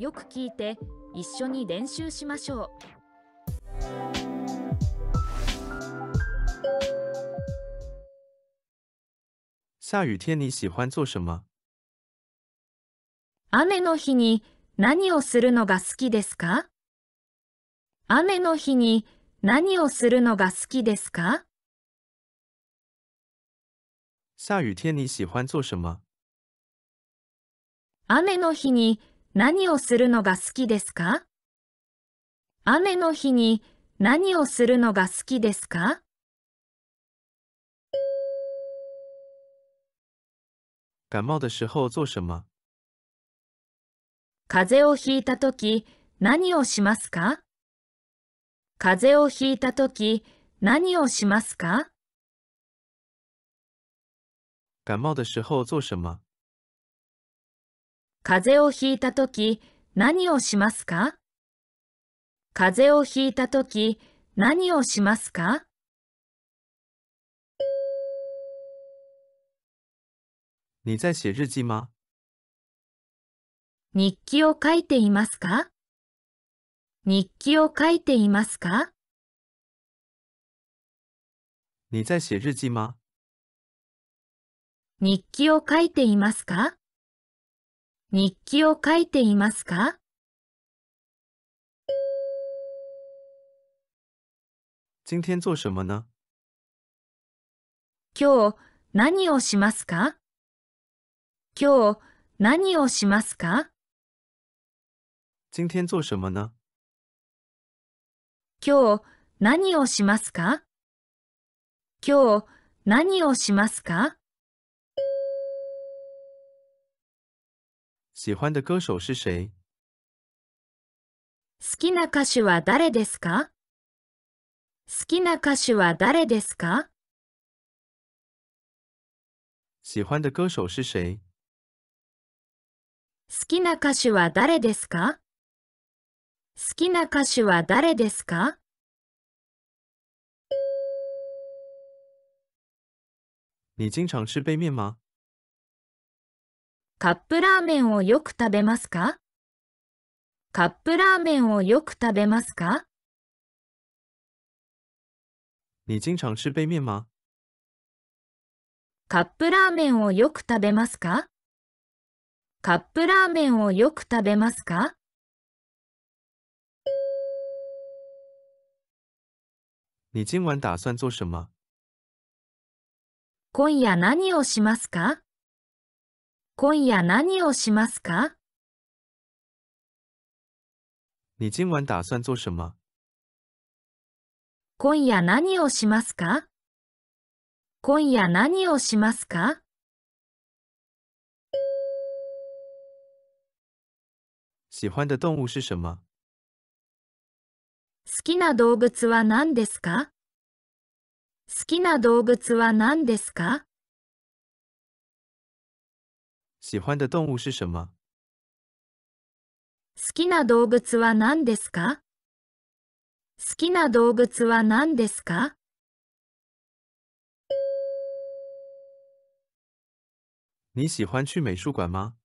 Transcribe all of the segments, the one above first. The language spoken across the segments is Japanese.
よく聞いて一緒に練習しましょう下雨天你喜欢做什么？雨の日に何をするのが好きですか？雨の日に何をするのが好きですか？下雨天你喜欢做什么？雨の日に何をするのが好きですか？雨の日に何をするのが好きですか？感冒的时候做什么？風邪をひいたとき何をしますか？風邪をひいたとき何をしますか？感冒的时候做什么？風邪をひいたとき何をしますか？風邪をひいたとき何をしますか？你在写日记吗？日記を書いていますか？日記を書いていますか？你在写日记吗？日記を書いていますか？日記を書いていますか？今天做什么呢？今日何をしますか？今日何をしますか？今天做什么呢？今日何をしますか？今日何をしますか？喜欢的歌手是谁？好きな歌手は誰ですか好きな歌手は誰ですか喜欢的歌手是谁？好きな歌手は誰ですか好きな歌手は誰ですか你经常吃杯面吗？ カップラーメンをよく食べますか？カップラーメンをよく食べますか？你经常吃杯面吗？カップラーメンをよく食べますか？カップラーメンをよく食べますか？你今晚打算做什么？今夜何をしますか？今夜何をしますか？你今晚打算做什么？今夜何をしますか？今夜何をしますか？喜欢的动物是什么？好きな動物は何ですか？好きな動物は何ですか？喜欢的动物是什么？好きな動物は何ですか好きな動物は何ですか你喜欢去美术馆吗？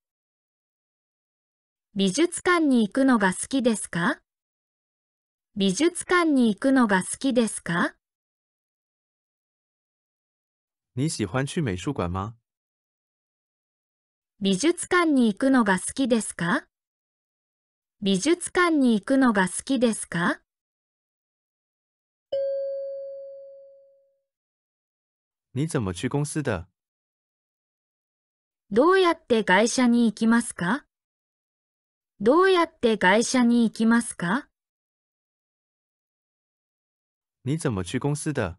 美術館に行くのが好きですか美術館に行くのが好きですか你喜欢去美术館吗？ 美術館に行くのが好きですか？美術館に行くのが好きですか？你怎么去公司的？どうやって会社に行きますか？どうやって会社に行きますか？你怎么去公司的？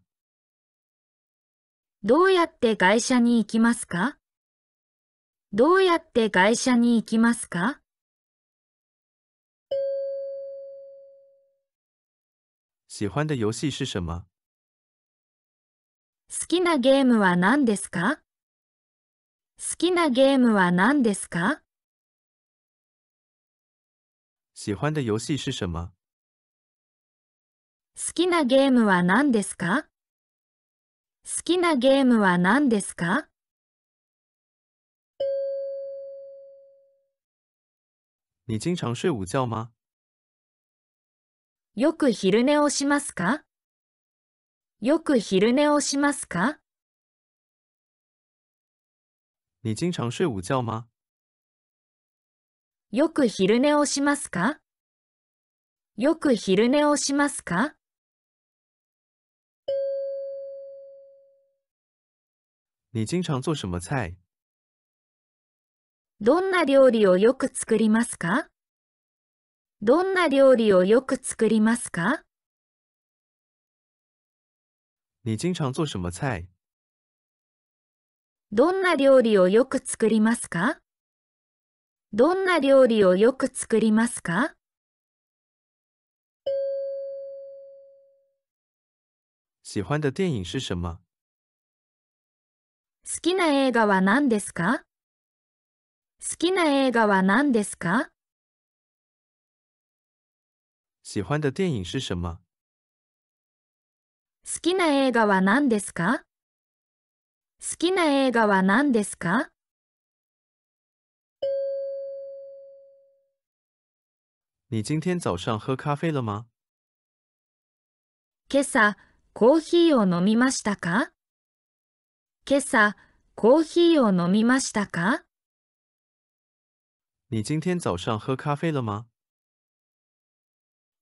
どうやって会社に行きますか？どうやって会社に行きますか？喜欢的游戏是什么？好きなゲームは何ですか？好きなゲームは何ですか？喜欢的游戏是什么？好きなゲームは何ですか？好きなゲームは何ですか？你经常睡午觉吗？よく昼寝をしますかよく昼寝をしますか你经常睡午觉吗？よく昼寝をしますかよく昼寝をしますか你经常做什么菜？ どんな料理をよく作りますか？どんな料理をよく作りますか？你经常做什么菜？どんな料理をよく作りますか？どんな料理をよく作りますか？喜欢的电影是什么？好きな映画は何ですか？好きな映画は何ですか？喜欢的电影是什么？好きな映画は何ですか？好きな映画は何ですか？你今天早上喝咖啡了吗？今朝、コーヒーを飲みましたか？今朝、コーヒーを飲みましたか？你今天早上喝咖啡了吗？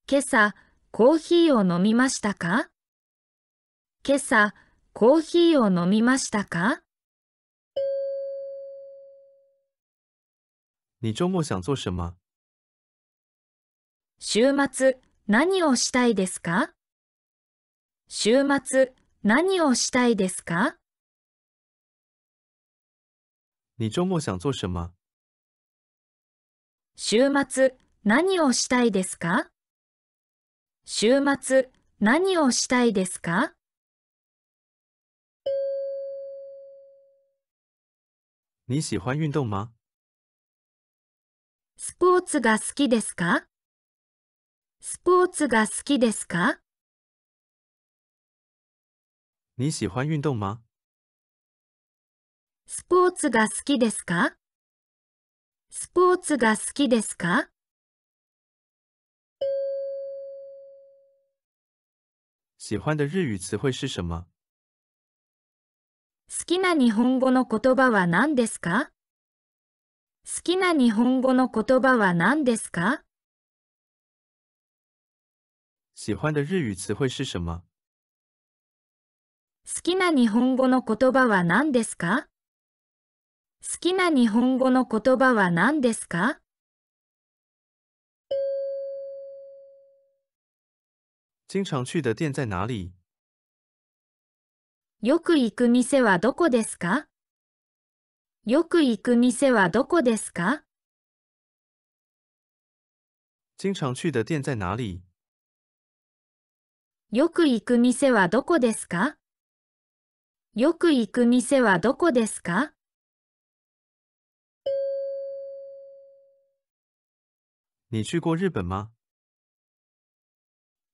今朝、コーヒーを飲みましたか？今朝、コーヒーを飲みましたか？你周末想做什么？週末、何をしたいですか？週末、何をしたいですか？你周末想做什么？週末、何をしたいですか？週末、何をしたいですか？你喜欢运动吗？スポーツが好きですか？スポーツが好きですか？你喜欢运动吗？スポーツが好きですか？スポーツが好きですか？喜欢的日语词汇是什么？好きな日本語の言葉は何ですか？好きな日本語の言葉は何ですか？喜欢的日语词汇是什么？好きな日本語の言葉は何ですか？好きな日本語の言葉は何ですか经常去的店在哪里？よく行く店はどこですかよく行く店はどこですか经常去的店在哪里？よく行く店はどこですかよく行く店はどこですか你去过日本吗？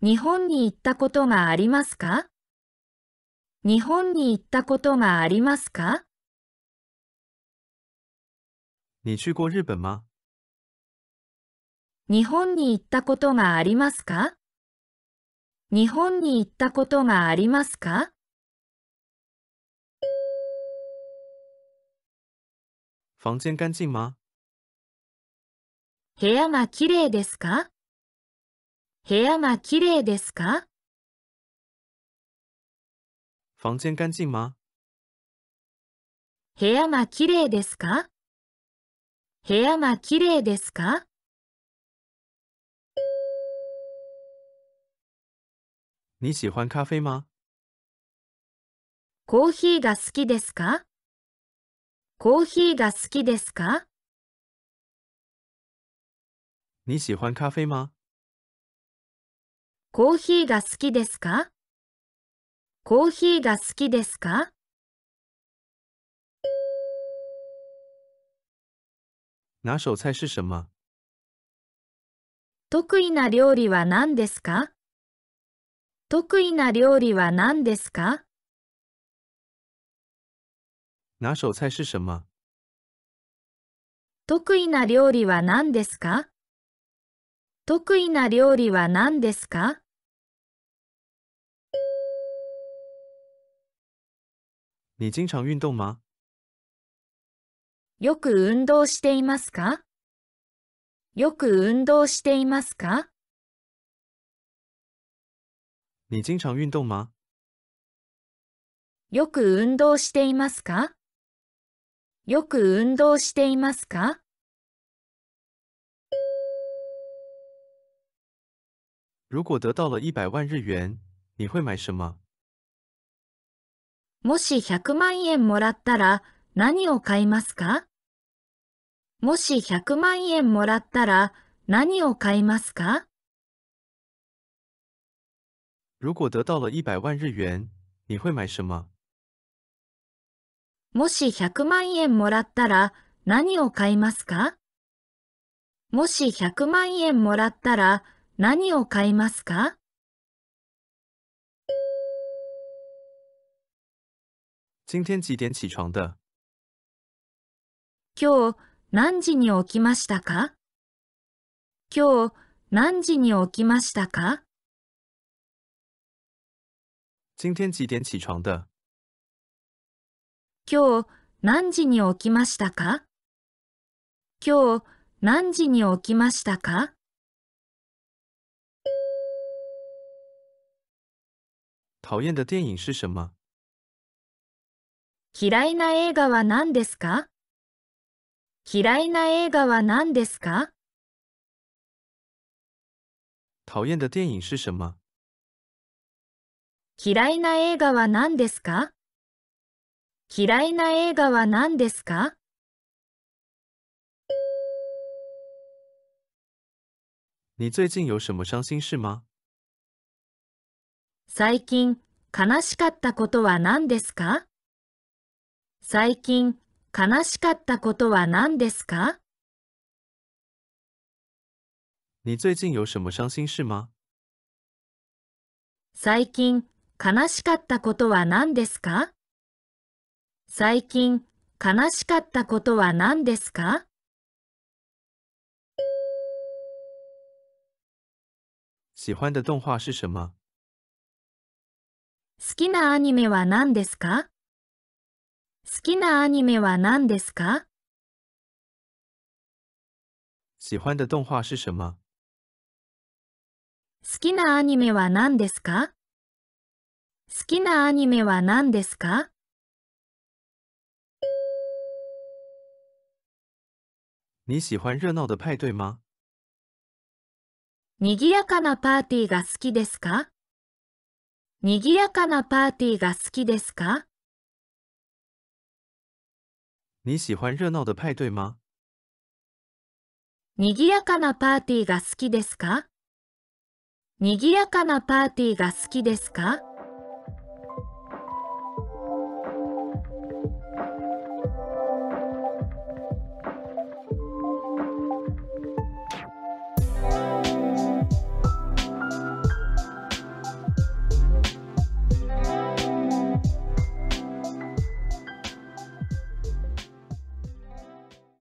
日本に行ったことがありますか？日本に行ったことがありますか？你去过日本吗？日本に行ったことがありますか？日本に行ったことがありますか？房间干净吗？部屋がきれいですか？部屋がきれいですか？房间干净吗？部屋がきれいですか？部屋がきれいですか？你喜欢咖啡吗？コーヒーが好きですか？コーヒーが好きですか？你喜欢咖啡吗？コーヒーが好きですか？コーヒーが好きですか？拿手菜是什么？得意な料理は何ですか？得意な料理は何ですか？拿手菜是什么？得意な料理は何ですか？得意な料理は何ですか？你经常运动吗？よく運動していますか？よく運動していますか？你经常运动吗？よく運動していますか？よく運動していますか？如果得到了一百万日元，你会买什么？もし100万円もらったら何を買いますか？もし100万円もらったら何を買いますか？如果得到了一百万日元，你会买什么？もし100万円もらったら何を買いますか？もし100万円もらったら何を買いますか？今日何時に起きましたか？今日何時に起きましたか？今日何時に起きましたか？今日何時に起きましたか？讨厌的电影是什么？嫌いな映画は何ですか？嫌いな映画は何ですか？讨厌的电影是什么？嫌いな映画は何ですか？嫌いな映画は何ですか？你最近有什么伤心事吗？最近悲しかったことは何ですか？最近悲しかったことは何ですか？你最近有什么伤心事吗？最近悲しかったことは何ですか？最近悲しかったことは何ですか？喜欢的动画是什么？好きなアニメは何ですか？好きなアニメは何ですか？喜欢的动画是什么？好きなアニメは何ですか？好きなアニメは何ですか？你喜欢热闹的派对吗？にぎやかなパーティーが好きですか？にぎやかなパーティーが好きですか？你喜欢热闹的派对吗？にぎやかなパーティーが好きですか？にぎやかなパーティーが好きですか？